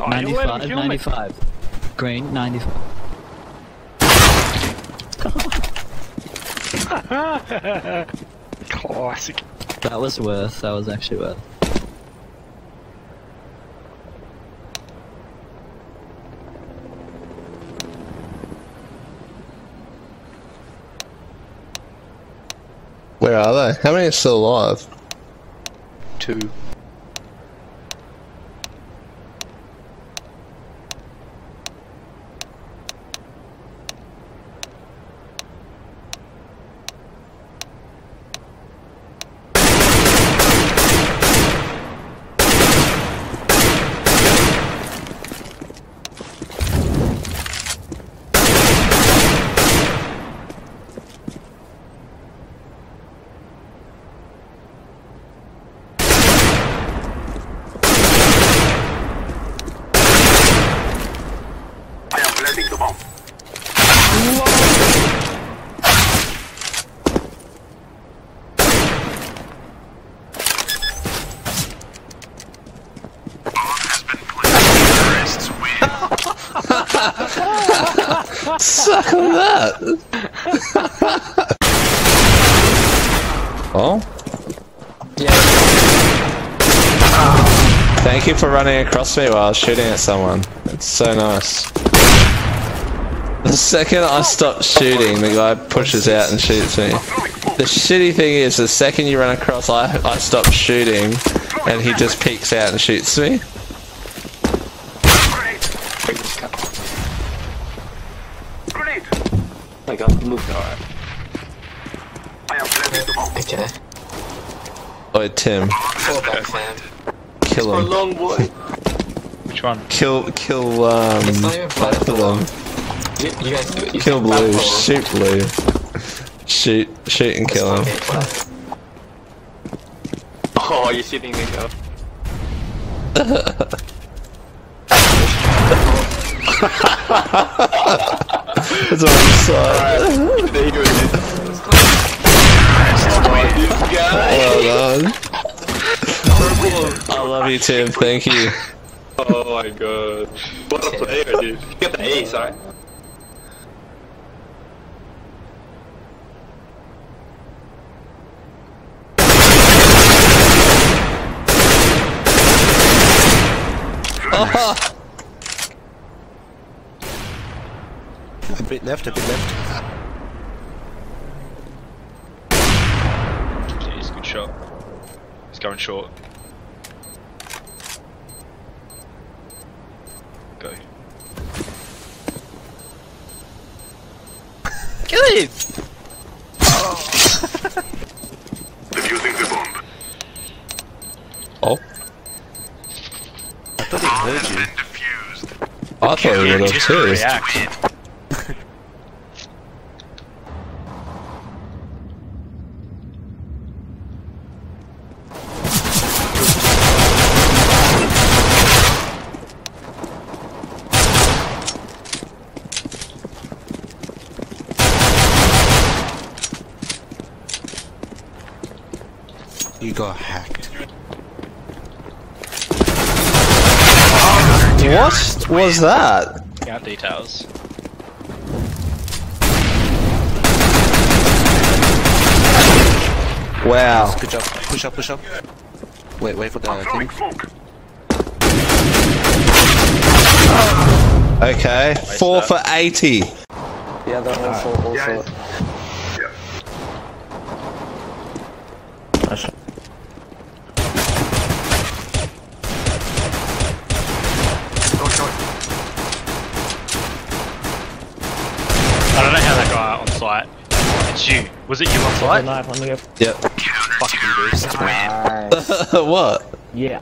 You'll let him 95, 95. Green, 95. Classic. That was worth, that was actually worth. Where are they? How many are still alive? Two. Planting the bomb. Suck on that! oh? Yeah. Thank you for running across me while I was shooting at someone. It's so nice. The second I stop shooting, the guy pushes out and shoots me. The shitty thing is, the second you run across, I, I stop shooting, and he just peeks out and shoots me. Grenade. I got moved. I am planting the. Okay. Oi, Tim, Fall back, fam. kill him. long boy. Which one? Kill, kill, um, It's not even flat both of them. You, you guys do it. You Kill blue, shoot blue. Shoot, shoot and kill him. Oh, you're shooting me, girl. That's what I saw. There you go. This. Well done. I love you, Tim. Thank you. Oh my god. What a player, dude. You got the ace, alright? A bit left, a bit left. Jeez, good shot. He's going short. Go. Kill him! Defusing thought he heard you. I thought we would have too. You got hacked. What was that? Out details. Wow. Good job. Push up, push up. Wait, wait for the Throwing thing. smoke. Okay, four for eighty. Yeah, the whole full, whole Yeah, full. yeah. Don't show it. I don't know how that guy on. It's you. Was it you on site? Yep. Fuck you, dude. what? Yeah.